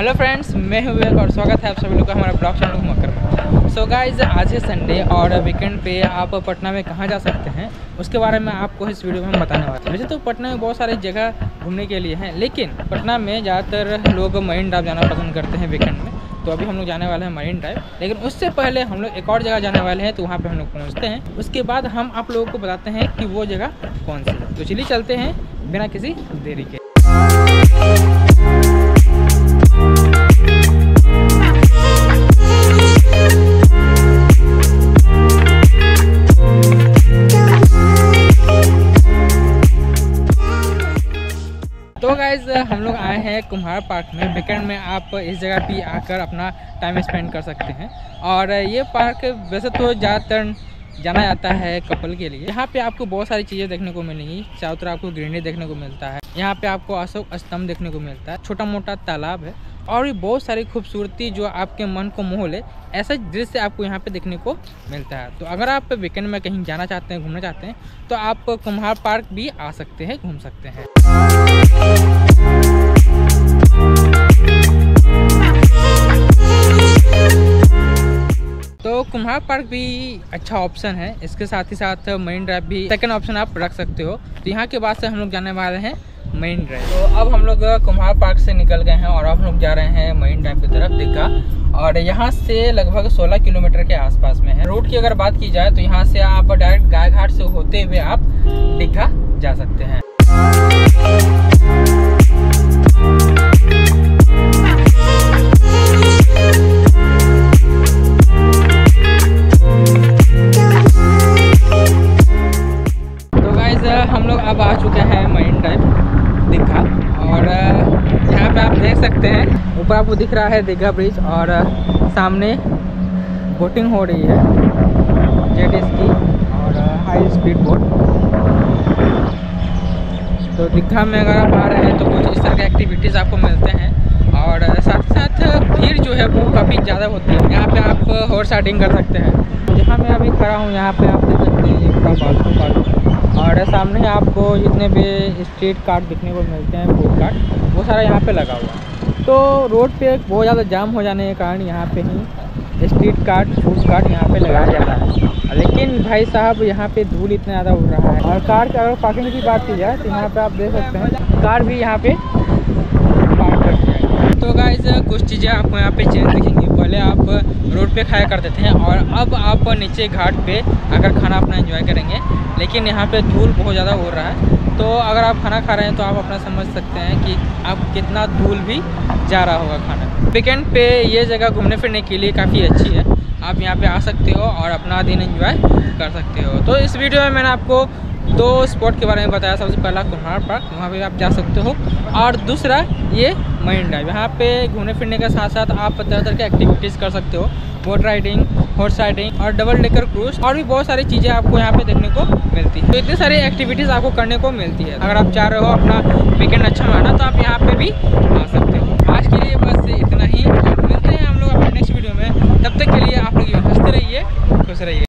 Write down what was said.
Hello friends मैं हूँ विवेक और स्वागत है आप सभी लोग का हमारा ब्लॉग चैनल मकर में सो गाइज़ आज है संडे और वीकेंड पे आप पटना में कहाँ जा सकते हैं, उसके बारे में आपको इस वीडियो में बताने वाले हैं। वैसे तो पटना में बहुत सारी जगह घूमने के लिए हैं, लेकिन पटना में ज़्यादातर लोग मरीन ड्राइव जाना पसंद करते हैं वीकेंड में तो अभी हम लोग जाने वाले हैं मरीन ड्राइव लेकिन उससे पहले हम लोग एक और जगह जाने वाले हैं तो वहाँ पे हम लोग पहुँचते हैं। उसके बाद हम आप लोगों को बताते हैं कि वो जगह कौन सी है। तो चलिए चलते हैं बिना किसी देरी के। तो गाइज़ हम लोग आए हैं कुम्हार पार्क में। वीकेंड में आप इस जगह पे आकर अपना टाइम स्पेंड कर सकते हैं। और ये पार्क वैसे तो ज़्यादातर जाना जाता है कपल के लिए। यहाँ पे आपको बहुत सारी चीज़ें देखने को मिलेंगी। चारों तरफ़ आपको ग्रीनरी देखने को मिलता है। यहाँ पे आपको अशोक स्तंभ देखने को मिलता है। छोटा मोटा तालाब है। और भी बहुत सारी खूबसूरती जो आपके मन को मोह ले ऐसा दृश्य आपको यहाँ पे देखने को मिलता है। तो अगर आप वीकेंड में कहीं जाना चाहते हैं, घूमना चाहते हैं तो आप कुम्हार पार्क भी आ सकते हैं, घूम सकते हैं। तो कुम्हार पार्क भी अच्छा ऑप्शन है। इसके साथ ही साथ मरीन ड्राइव भी सेकंड ऑप्शन आप रख सकते हो। तो यहाँ के बाद से हम लोग जाने वाले हैं मरीन ड्राइव तो अब हम लोग कुम्हार पार्क से निकल गए हैं और अब हम लोग जा रहे हैं मरीन ड्राइव की तरफ़ दीघा और यहाँ से लगभग 16 किलोमीटर के आसपास में है। रूट की अगर बात की जाए तो यहाँ से आप डायरेक्ट गाय घाट से होते हुए आप दीघा जा सकते हैं। तो गाइज़ हम लोग अब आ चुके हैं मरीन ड्राइव दीघा और यहाँ पे आप देख सकते हैं, ऊपर आपको दिख रहा है दीघा ब्रिज और सामने बोटिंग हो रही है, जेट की और हाई स्पीड बोट। तो दीघा में अगर आप आ रहे हैं तो कुछ इस तरह के एक्टिविटीज़ आपको मिलते हैं। और साथ ही साथ भीड़ जो है, वो काफ़ी ज़्यादा होती है। यहाँ पे आप हॉर्स राइडिंग कर सकते हैं। जहाँ मैं अभी खड़ा हूँ, यहाँ पे आप देख सकते हैं पूरा बालू। और सामने आपको जितने भी स्ट्रीट कार्ड दिखने को मिलते हैं फ़ूड कार्ड वो सारा यहाँ पे लगा हुआ है। तो रोड पे बहुत ज़्यादा जाम हो जाने के कारण यहाँ पे ही स्ट्रीट कार्ड फ़ूड कार्ड यहाँ पे लगाया जाता है। लेकिन भाई साहब, यहाँ पे धूल इतना ज़्यादा उड़ रहा है। और कार की अगर पार्किंग की बात की जाए तो यहाँ पर आप देख सकते हैं कार भी यहाँ पे पार्क कर दिया है तो गाइज़ कुछ चीज़ें आपको यहाँ पे चेंज दिखेंगी। पहले आप रोड पे खाया करते थे और अब आप नीचे घाट पे अगर खाना अपना एंजॉय करेंगे। लेकिन यहाँ पे धूल बहुत ज़्यादा हो रहा है। तो अगर आप खाना खा रहे हैं तो आप अपना समझ सकते हैं कि आप कितना धूल भी जा रहा होगा खाना वीकेंड पे ये जगह घूमने फिरने के लिए काफ़ी अच्छी है। आप यहाँ पे आ सकते हो और अपना दिन एंजॉय कर सकते हो। तो इस वीडियो में मैंने आपको दो स्पॉट के बारे में बताया सबसे पहला कुम्हार पार्क वहाँ पे आप जा सकते हो। और दूसरा, ये मरीन ड्राइव यहाँ पे घूमने फिरने के साथ साथ आप तरह तरह के एक्टिविटीज़ कर सकते हो। बोट राइडिंग हॉर्स राइडिंग और डबल डेकर क्रूज और भी बहुत सारी चीज़ें आपको यहाँ पे देखने को मिलती है। तो इतनी सारी एक्टिविटीज़ आपको करने को मिलती है। अगर आप चाह रहे हो अपना वीकेंड अच्छा माना तो आप यहाँ पर भी आ सकते हो।